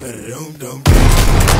Ba-dum-dum.